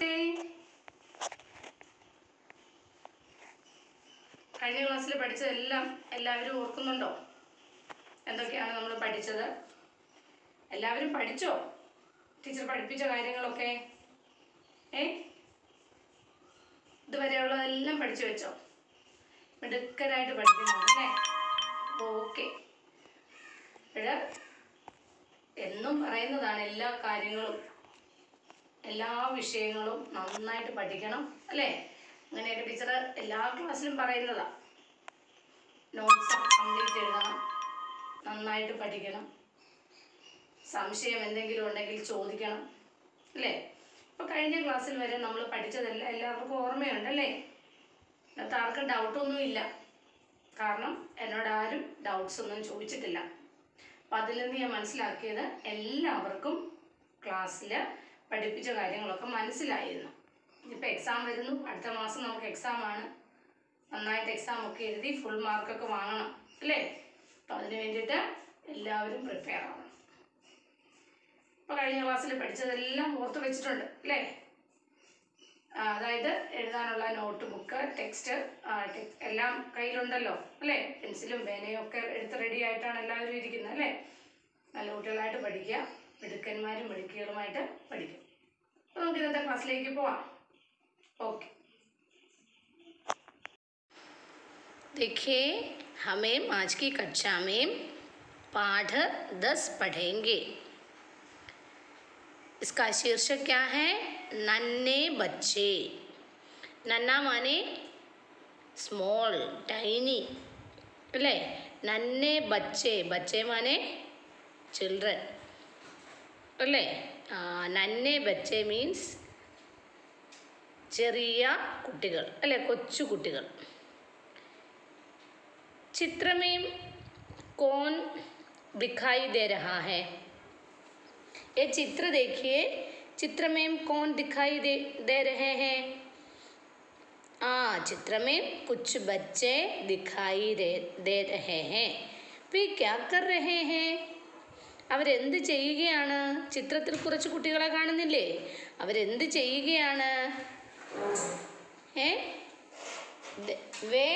നമസ്തേ കഴിഞ്ഞ ക്ലാസ്സിൽ പഠിച്ചതെല്ലാം എല്ലാവരും ഓർക്കുന്നുണ്ടോ? എന്തൊക്കെയാണ് നമ്മൾ പഠിച്ചത്? എല്ലാവരും പഠിച്ചോ? ടീച്ചർ പഠിപ്പിച്ച കാര്യങ്ങളൊക്കെ? ഏ? ഇതുവരെയുള്ളതെല്ലാം പഠിച്ചു വെച്ചോ? മിടുക്കരായിട്ട് പഠിക്കുന്നുണ്ട് അല്ലേ? ഓക്കെ. എന്നും പറയുന്നതാണ് എല്ലാ കാര്യങ്ങളും. എല്ലാ വിഷയങ്ങളും നന്നായിട്ട് പഠിക്കണം അല്ലേ? അങ്ങനെയൊക്കെ ടീച്ചർ എല്ലാ ക്ലാസ്സിലും പറയുന്നതാ. നോട്ട്സ് കംപ്ലീറ്റ് എഴുതണം നന്നായിട്ട് പഠിക്കണം. സംശയം എന്തെങ്കിലും ഉണ്ടെങ്കിൽ ചോദിക്കണം അല്ലേ? ഇപ്പൊ കഴിഞ്ഞ ക്ലാസ്സിൽ വരെ നമ്മൾ പഠിച്ചതെല്ലാം എല്ലാവർക്കും ഓർമ്മയുണ്ടല്ലേ അത് ആർക്കും ഡൗട്ടൊന്നും ഇല്ല. കാരണം എന്നോട് ആരും ഡൗട്ട്സ് ഒന്നും ചോദിച്ചിട്ടില്ല. അപ്പം അതിൽ നിന്ന് ഞാൻ മനസ്സിലാക്കിയത് എല്ലാവർക്കും ക്ലാസ്സിൽ പഠിപ്പിച്ച കാര്യങ്ങളൊക്കെ മനസ്സിലായിരുന്നു. ഇപ്പം എക്സാം വരുന്നു. അടുത്ത മാസം നമുക്ക് എക്സാം ആണ്. നന്നായിട്ട് എക്സാം ഒക്കെ എഴുതി ഫുൾ മാർക്കൊക്കെ വാങ്ങണം. അല്ലേ? അപ്പം അതിന് വേണ്ടിയിട്ട് എല്ലാവരും പ്രിപ്പയർ ആവണം. ഇപ്പോൾ കഴിഞ്ഞ ക്ലാസ്സിൽ പഠിച്ചതെല്ലാം ഓർത്ത് വെച്ചിട്ടുണ്ട്. അല്ലേ? അതായത് എഴുതാനുള്ള നോട്ട് ബുക്ക് ടെക്സ്റ്റ് എല്ലാം കയ്യിലുണ്ടല്ലോ. അല്ലേ? പെൻസിലും പേനയും ഒക്കെ എടുത്ത് റെഡി ആയിട്ടാണ് എല്ലാവരും ഇരിക്കുന്നത്. അല്ലേ? നല്ല കുട്ടികളായിട്ട് പഠിക്കുക. മിടുക്കന്മാരും മിടുക്കികളുമായിട്ട് പഠിക്കും അപ്പോൾ നമുക്ക് ഇന്നത്തെ ക്ലാസ്സിലേക്ക് പോവാം ഓക്കെ देखिए हमें आज की कक्षा में पाठ दस पढ़ेंगे इसका शीर्षक क्या है नन्हे बच्चे नन्ना माने സ്മോൾ ടൈനി അല്ലേ നന്നെ ബച്ചെ ബച്ചെ മാനെ ചിൽഡ്രൻ അല്ലേ ആ, നന്നെ ബച്ചെ മീൻസ് ചെറിയ കുട്ടികൾ അല്ലേ കൊച്ചു കുട്ടികൾ चित्र में कौन दिखाई दे रहा है ये चित्र देखिए चित्र में कौन दिखाई दे दे रहे हैं आ चित्र में कुछ बच्चे दिखाई दे दे रहे हैं वे क्या कर रहे हैं അവരെന്ത് ചെയ്യുകയാണ് ചിത്രത്തിൽ കുറച്ച് കുട്ടികളെ കാണുന്നില്ലേ അവരെന്ത് ചെയ്യുകയാണ് ഏ द- वे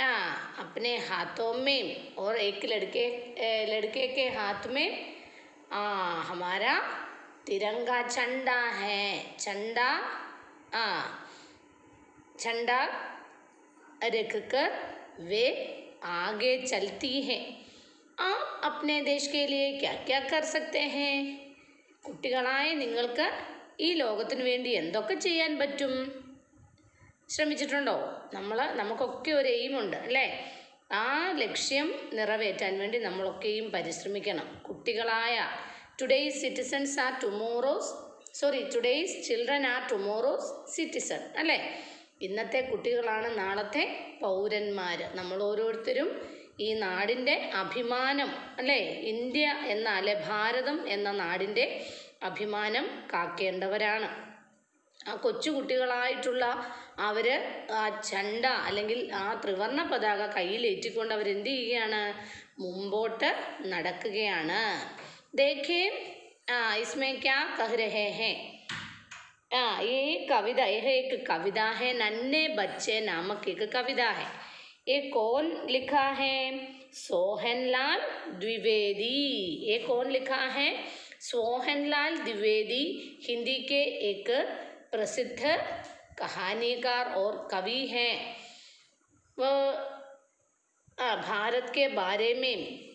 आ, अपने हाथों में और एक लड़के ए, लड़के के हाथ में आ, हमारा तिरंगा झंडा है झंडा आ झंडा रख कर वे आगे चलती है आप अपने देश के लिए क्या क्या कर सकते हैं കുട്ടികളായ നിങ്ങൾക്ക് ഈ ലോകത്തിന് വേണ്ടി എന്തൊക്കെ ചെയ്യാൻ പറ്റും ശ്രമിച്ചിട്ടുണ്ടോ നമ്മൾ നമുക്കൊക്കെ ഒരു എയിമുണ്ട് അല്ലേ ആ ലക്ഷ്യം നിറവേറ്റാൻ വേണ്ടി നമ്മളൊക്കെയും പരിശ്രമിക്കണം കുട്ടികളായ today's citizens are tomorrow's sorry today's children are tomorrow's citizen അല്ലേ ഇന്നത്തെ കുട്ടികളാണ് നാളത്തെ പൗരന്മാർ നമ്മൾ ഓരോരുത്തരും ഈ നാടിന്റെ അഭിമാനം അല്ലേ? ഇന്ത്യ എന്ന അല്ലെ? ഭാരതം എന്ന നാടിന്റെ അഭിമാനം കാക്കേണ്ടവരാണ്. ആ കൊച്ചു കുട്ടികളായിട്ടുള്ള അവർ ആ ചണ്ട അല്ലെങ്കിൽ ആ ത്രിവർണ പതാക കയ്യിലേറ്റിക്കൊണ്ട് അവരെന്ത് ചെയ്യുകയാണ്? മുമ്പോട്ട് നടക്കുകയാണ്. ദേഖേ ആ ഇസ്മേ ക്യാ ഹേ ആ ഈ കവിത ഏഹേക്ക് കവിതാഹേ നന്നെ ബച്ചേ നാമക്കേക്ക് കവിതാഹേ ये कौन लिखा है? सोहनलाल द्विवेदी। ये कौन लिखा है? सोहनलाल द्विवेदी हिंदी के एक प्रसिद्ध कहानीकार और कवि हैं। वह भारत के बारे में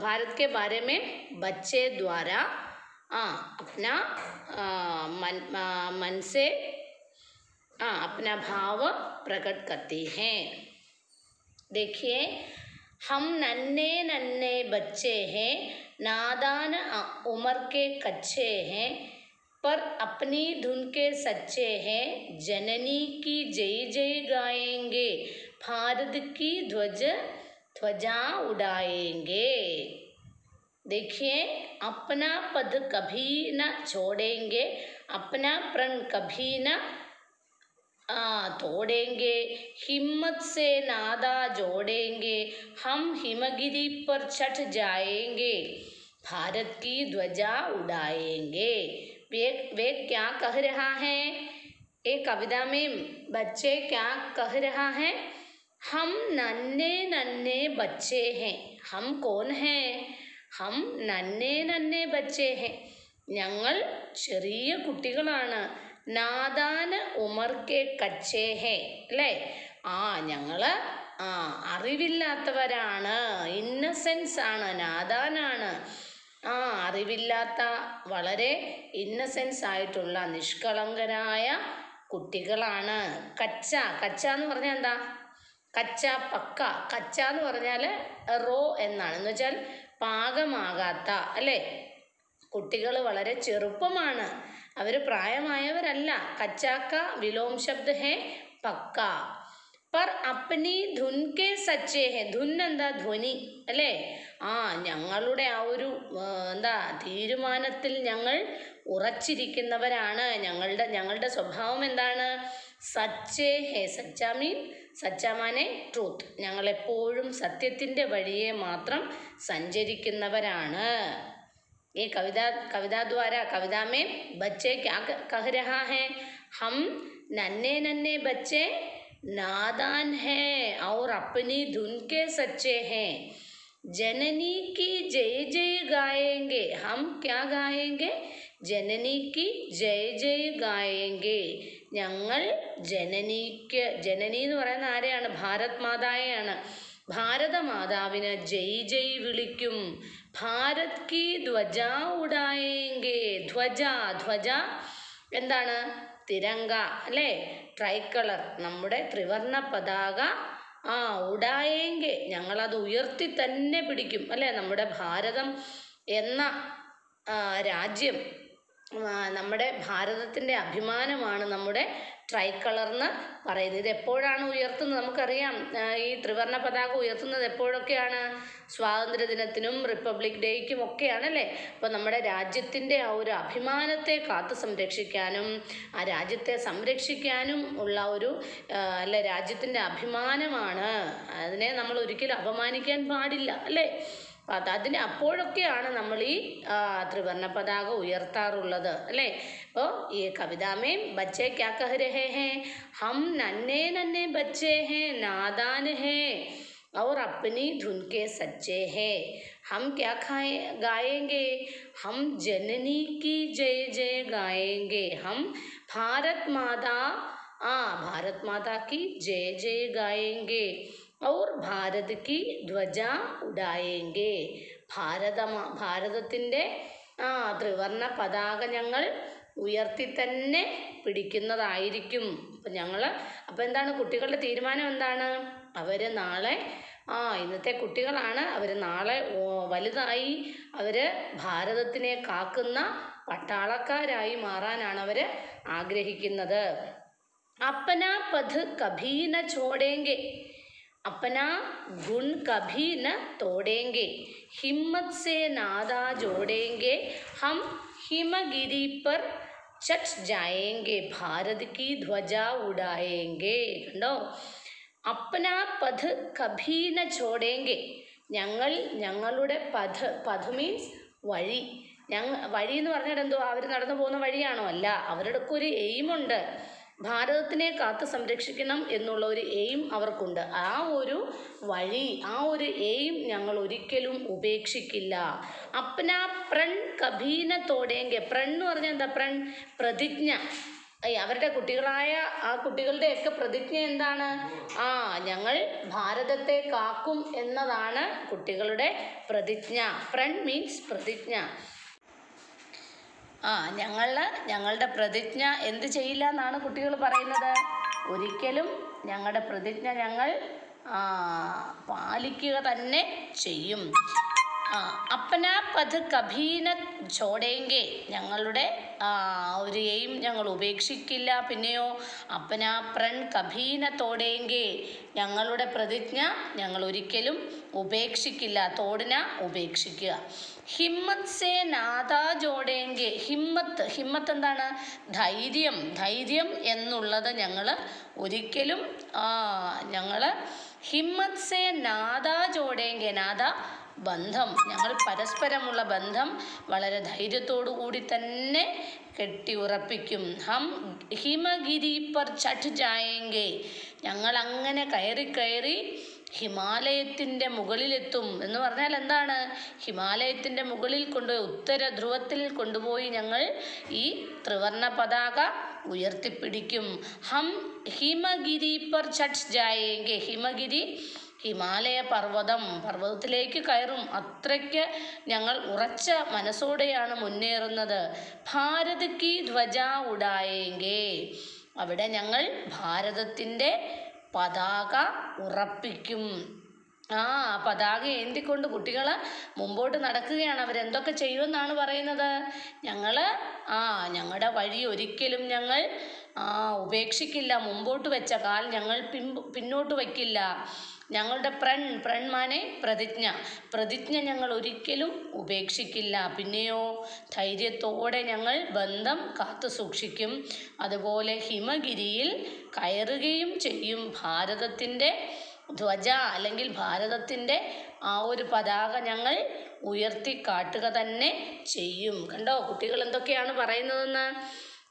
भारत के बारे में बच्चे द्वारा आ, अपना आ, मन आ, मन से अपना भाव प्रकट करती हैं। देखिए, हम नन्हे नन्हे बच्चे हैं, नादान उम्र के कच्चे हैं, पर अपनी धुन के सच्चे हैं। जननी की जय जय गाएँगे भारत की ध्वज, ध्वजा उड़ाएँगे। देखिए, अपना पद कभी न छोड़ेंगे, अपना प्रण कभी न तोड़ेंगे हिम्मत से नादा जोड़ेंगे हम हिमगिरी पर चढ़ जाएंगे भारत की ध्वजा उड़ाएंगे वे वे क्या कह रहा है ये कविता में बच्चे क्या कह रहा है हम नन्हे नन्हे बच्चे हैं हम कौन हैं हम നന്നേ നന്നേ ബച്ചേ ഹെ ഞങ്ങൾ ചെറിയ കുട്ടികളാണ് നാദാന് ഉമർക്കെ കച്ചേ ഹേ അല്ലേ? ആ ഞങ്ങൾ ആ അറിവില്ലാത്തവരാണ്. ഇന്നസെൻസ് ആണ് നാദാനാണ്. ആ അറിവില്ലാത്ത വളരെ ഇന്നസെൻസ് ആയിട്ടുള്ള നിഷ്കളങ്കരായ കുട്ടികളാണ്. കച്ച കച്ച എന്ന് പറഞ്ഞാൽ എന്താ? കച്ച പക്ക. കച്ച എന്ന് പറഞ്ഞാൽ റോ എന്നാണ്. എന്ന് വെച്ചാൽ പാകമാകാത്ത അല്ലേ? കുട്ടികൾ വളരെ ചെറുപ്പമാണ്. അവർ പ്രായമായവരല്ല. കച്ചാക്ക വിലോം ശബ്ദ ഹേ പക്ക. പർ അപ്പനി ധുൻ കെ സച്ചേ ഹെ. ധുൻ എന്താ? ധ്വനി. അല്ലേ? ആ ഞങ്ങളുടെ ആ ഒരു എന്താ തീരുമാനത്തിൽ ഞങ്ങൾ ഉറച്ചിരിക്കുന്നവരാണ്. ഞങ്ങളുടെ ഞങ്ങളുടെ സ്വഭാവം എന്താണ്? സച്ചേ ഹേ സച്ച മീൻ സച്ചമാനെ ട്രൂത്ത്. ഞങ്ങളെപ്പോഴും സത്യത്തിന്റെ വഴിയെ മാത്രം സഞ്ചരിക്കുന്നവരാണ്. ये कविता कविता द्वारा कविता में बच्चे क्या क- कह रहा है हम नन्हे नन्हे बच्चे नादान हैं और अपनी धुन के सच्चे हैं जननी की जय जय गाएंगे हम क्या गाएंगे जननी की जय जय गाएंगे ഞങ്ങൾ ജനനിക്ക് ജനനി എന്ന് പറയുന്ന ആരെയാണ് ഭാരത് മാതായെയാണ് ഭാരതമാതാവിന് ജയ് ജയ് വിളിക്കും. ഭാരത് കി ധ്വജ ഉടായെങ്കെ ധ്വജ ധ്വജ. എന്താണ്? തിരങ്ക അല്ലേ? ട്രൈക്കളർ നമ്മുടെ ത്രിവർണ പതാക. ആ ഉടായെങ്കെ ഞങ്ങളത് ഉയർത്തി തന്നെ പിടിക്കും അല്ലേ? നമ്മുടെ ഭാരതം എന്ന രാജ്യം നമ്മുടെ ഭാരതത്തിന്റെ അഭിമാനമാണ് നമ്മുടെ ട്രൈക്കളർ എന്ന് പറയുന്നത്. ഇത് എപ്പോഴാണ് ഉയർത്തുന്നത്? നമുക്കറിയാം. ഈ ത്രിവർണ പതാക ഉയർത്തുന്നത് എപ്പോഴൊക്കെയാണ്? സ്വാതന്ത്ര്യ ദിനത്തിനും റിപ്പബ്ലിക് ഡേയ്ക്കും ഒക്കെയാണ് അല്ലേ അപ്പോൾ നമ്മുടെ രാജ്യത്തിന്റെ ആ ഒരു അഭിമാനത്തെ കാത്തു സംരക്ഷിക്കാനും ആ രാജ്യത്തെ സംരക്ഷിക്കാനും ഉള്ള ഒരു അല്ല രാജ്യത്തിന്റെ അഭിമാനമാണ്. അതിനെ നമ്മൾ ഒരിക്കലും അപമാനിക്കാൻ പാടില്ല അല്ലേ? അപ്പം അതിന് അപ്പോഴൊക്കെയാണ് നമ്മൾ ഈ ത്രിവർണ്ണ പതാക ഉയർത്താറുള്ളത് അല്ലേ അപ്പോൾ ഈ കവിതാമേ ബച്ചേ ക്യാ കഹ് രഹേ ഹേ ഹം നന്നേ നന്നേ ബച്ചേ ഹേ നാദാൻ ഹേ और अपनी धुन के सच्चे हैं हम क्या खाए गाएँगे हम जननी की जय जय गाएँगे हम भारत माता आ भारत माता की जय जय गाएँगे ഔർ ഭാരത് കി ധ്വജ ഉഡായേങ്കെ ഭാരത ഭാരതത്തിന്റെ ആ ത്രിവർണ പതാക ഞങ്ങൾ ഉയർത്തി തന്നെ പിടിക്കുന്നതായിരിക്കും. അപ്പം ഞങ്ങൾ അപ്പം എന്താണ് കുട്ടികളുടെ തീരുമാനം എന്താണ്? അവർ നാളെ ആ ഇന്നത്തെ കുട്ടികളാണ്. അവർ നാളെ വലുതായി അവർ ഭാരതത്തിനെ കാക്കുന്ന പട്ടാളക്കാരായി മാറാനാണ് അവർ ആഗ്രഹിക്കുന്നത്. അപ്പന പത് കഭീന ചോടേങ്കെ. अपना गुण कभी न तोड़ेंगे हिम्मत से नादा जोड़ेंगे हम हिमगिरी पर चट जाएंगे भारत की ध्वजा उड़ाएंगे കണ്ടോ അപ്പന പഥ് കഭീന ചോടേങ്കെ ഞങ്ങൾ ഞങ്ങളുടെ പഥ് പഥ് മീൻസ് വഴി ഞങ്ങൾ വഴി എന്ന് പറഞ്ഞാൽ എന്തോ അവർ നടന്നു പോകുന്ന വഴിയാണോ അല്ല അവരുടെ ഒക്കെ ഒരു എയിമുണ്ട് ഭാരതത്തിനെ കാത്തു സംരക്ഷിക്കണം എന്നുള്ള ഒരു എയിം അവർക്കുണ്ട്. ആ ഒരു വഴി ആ ഒരു എയിം ഞങ്ങൾ ഒരിക്കലും ഉപേക്ഷിക്കില്ല. അപ്പന പ്രൺ കഭീന തോടേങ്കെ പ്രൺ എന്ന് പറഞ്ഞാൽ എന്താ? പ്രൺ പ്രതിജ്ഞ. അവരുടെ കുട്ടികളായ ആ കുട്ടികളുടെയൊക്കെ പ്രതിജ്ഞ എന്താണ്? ആ ഞങ്ങൾ ഭാരതത്തെ കാക്കും എന്നതാണ് കുട്ടികളുടെ പ്രതിജ്ഞ. പ്രൺ മീൻസ് പ്രതിജ്ഞ. ആ ഞങ്ങൾ ഞങ്ങളുടെ പ്രതിജ്ഞ എന്ത് ചെയ്യില്ല എന്നാണ് കുട്ടികൾ പറയുന്നത്. ഒരിക്കലും ഞങ്ങളുടെ പ്രതിജ്ഞ ഞങ്ങൾ പാലിക്കുക തന്നെ ചെയ്യും. അപ്പന പത് കഭീന ചോടേങ്കെ. ഞങ്ങളുടെ ഒരു എയിം ഞങ്ങൾ ഉപേക്ഷിക്കില്ല. പിന്നെയോ അപ്പന പ്രൺ കഭീന തോടേങ്കെ. ഞങ്ങളുടെ പ്രതിജ്ഞ ഞങ്ങൾ ഒരിക്കലും ഉപേക്ഷിക്കില്ല. തോടിന ഉപേക്ഷിക്കുക. ഹിമ്മത്ത് സേ നാദാ ജോടേങ്കെ. ഹിമ്മത്ത് ഹിമ്മത്ത് എന്താണ്? ധൈര്യം. ധൈര്യം എന്നുള്ളത് ഞങ്ങൾ ഒരിക്കലും ഞങ്ങൾ ഹിമ്മത്ത് സേ നാദാ ജോടേങ്കെ. നാദ ബന്ധം ഞങ്ങൾ പരസ്പരമുള്ള ബന്ധം വളരെ ധൈര്യത്തോടു കൂടി തന്നെ കെട്ടി ഉറപ്പിക്കും ഹം ഹിമഗിരി പർ ചട്ട് ജായെങ്കെ. ഞങ്ങൾ അങ്ങനെ കയറി കയറി ഹിമാലയത്തിന്റെ മുകളിലെത്തും. എന്ന് പറഞ്ഞാൽ എന്താണ്? ഹിമാലയത്തിന്റെ മുകളിൽ കൊണ്ടുപോയി ഉത്തര ധ്രുവത്തിൽ കൊണ്ടുപോയി ഞങ്ങൾ ഈ ത്രിവർണ പതാക ഉയർത്തിപ്പിടിക്കും. ഹം ഹിമഗിരി പർ ചട്ട് ജായെങ്കെ. ഹിമഗിരി ഹിമാലയ പർവതം പർവതത്തിലേക്ക് കയറും. അത്രയ്ക്ക് ഞങ്ങൾ ഉറച്ച മനസ്സോടെയാണ് മുന്നേറുന്നത്. ഭാരത് കി ധ്വജ ഉടായെങ്കേ അവിടെ ഞങ്ങൾ ഭാരതത്തിന്റെ പതാക ഉറപ്പിക്കും. ആ പതാക ഏന്തിക്കൊണ്ട് കുട്ടികൾ മുമ്പോട്ട് നടക്കുകയാണ്. അവരെന്തൊക്കെ ചെയ്യുമെന്നാണ് പറയുന്നത്? ഞങ്ങൾ ആ ഞങ്ങളുടെ വഴി ഒരിക്കലും ഞങ്ങൾ ആ ഉപേക്ഷിക്കില്ല. മുമ്പോട്ട് വെച്ച കാൽ ഞങ്ങൾ പിൻ പിന്നോട്ട് വയ്ക്കില്ല. ഞങ്ങളുടെ പ്രൺ പ്രൺമാനെ പ്രതിജ്ഞ. പ്രതിജ്ഞ ഞങ്ങൾ ഒരിക്കലും ഉപേക്ഷിക്കില്ല. പിന്നെയോ ധൈര്യത്തോടെ ഞങ്ങൾ ബന്ധം കാത്തു സൂക്ഷിക്കും. അതുപോലെ ഹിമഗിരിയിൽ കയറുകയും ചെയ്യും. ഭാരതത്തിന്റെ ധ്വജ അല്ലെങ്കിൽ ഭാരതത്തിന്റെ ആ ഒരു പതാക ഞങ്ങൾ ഉയർത്തി കാട്ടുക തന്നെ ചെയ്യും. കണ്ടോ കുട്ടികൾ എന്തൊക്കെയാണ് പറയുന്നതെന്ന്?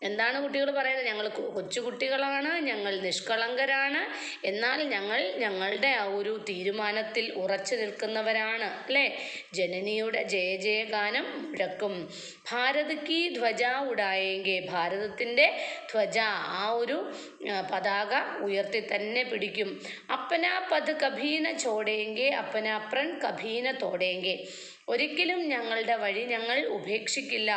എന്താണ് കുട്ടികൾ പറയുന്നത്? ഞങ്ങൾ കൊച്ചുകുട്ടികളാണ് കൊച്ചു കുട്ടികളാണ് ഞങ്ങൾ നിഷ്കളങ്കരാണ്. എന്നാൽ ഞങ്ങൾ ഞങ്ങളുടെ ആ ഒരു തീരുമാനത്തിൽ ഉറച്ചു നിൽക്കുന്നവരാണ് അല്ലേ? ജനനിയുടെ ജയ ജയഗാനം മുഴക്കും. ഭാരത് കി ധ്വജ ഉടായെങ്കിൽ ഭാരതത്തിന്റെ ധ്വജ ആ ഒരു പതാക ഉയർത്തി തന്നെ പിടിക്കും. അപ്പന പത് കഭീന ചോടേങ്കെ അപ്പന പ്രൺ കഭീന തോടേങ്കെ. ഒരിക്കലും ഞങ്ങളുടെ വഴി ഞങ്ങൾ ഉപേക്ഷിക്കില്ല.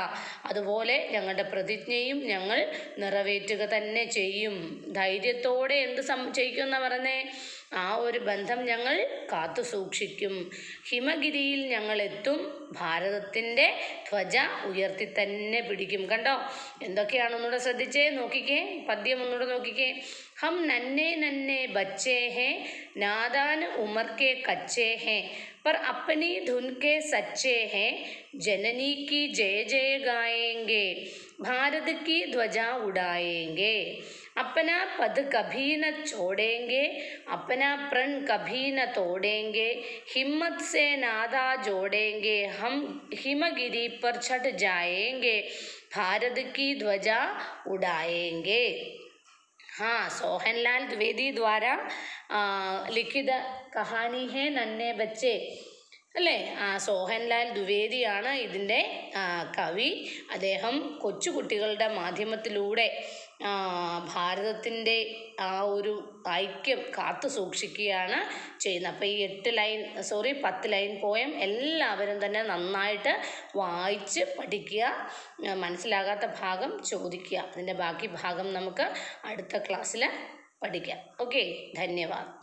അതുപോലെ ഞങ്ങളുടെ പ്രതിജ്ഞയും ഞങ്ങൾ നിറവേറ്റുക തന്നെ ചെയ്യും. ധൈര്യത്തോടെ എന്ത് സം ചെയ്യിക്കുമെന്ന പറഞ്ഞേ? ആ ഒരു ബന്ധം ഞങ്ങൾ കാത്തു സൂക്ഷിക്കും ഹിമഗിരിയിൽ ഞങ്ങൾ എത്തും ഭാരതത്തിൻ്റെ ധ്വജ ഉയർത്തി തന്നെ പിടിക്കും കണ്ടോ എന്തൊക്കെയാണ് ഒന്നുകൂടെ ശ്രദ്ധിച്ചേ നോക്കിക്കേ പദ്യം ഒന്നുകൂടെ നോക്കിക്കേ ഹം നന്നെ നന്നെ ബച്ചേ ഹേ നാദാൻ ഉമർ के कच्चे हैं पर अपनी धुन के सच्चे हैं जननी की जय जय गाएंगे भारत की ध्वजा उड़ाएँगे। अपना पद कभी न छोड़ेंगे, अपना प्रण कभी न तोड़ेंगे, हिम्मत से नादा जोड़ेंगे, हम हिमगिरी पर छट जाएँगे, भारत की ध्वजा उड़ाएँगे। हाँ सोहनलाल द्विवेदी द्वारा लिखित कहानी है नन्हे बच्चे। അല്ലേ? ആ സോഹൻലാൽ ദ്വിവേദിയാണ് ഇതിന്റെ കവി. അദ്ദേഹം കൊച്ചുകുട്ടികളുടെ മാധ്യമത്തിലൂടെ ഭാരതത്തിന്റെ ആ ഒരു ഐക്യം കാത്തു സൂക്ഷിക്കുകയാണ് ചെയ്യുന്നത്. അപ്പോൾ ഈ എട്ട് ലൈൻ സോറി പത്ത് ലൈൻ പോയം എല്ലാവരും തന്നെ നന്നായിട്ട് വായിച്ച് പഠിക്കുക മനസ്സിലാകാത്ത ഭാഗം ചോദിക്കുക. അതിന്റെ ബാക്കി ഭാഗം നമുക്ക് അടുത്ത ക്ലാസ്സിൽ പഠിക്കാം. ഓക്കെ ധന്യവാദം.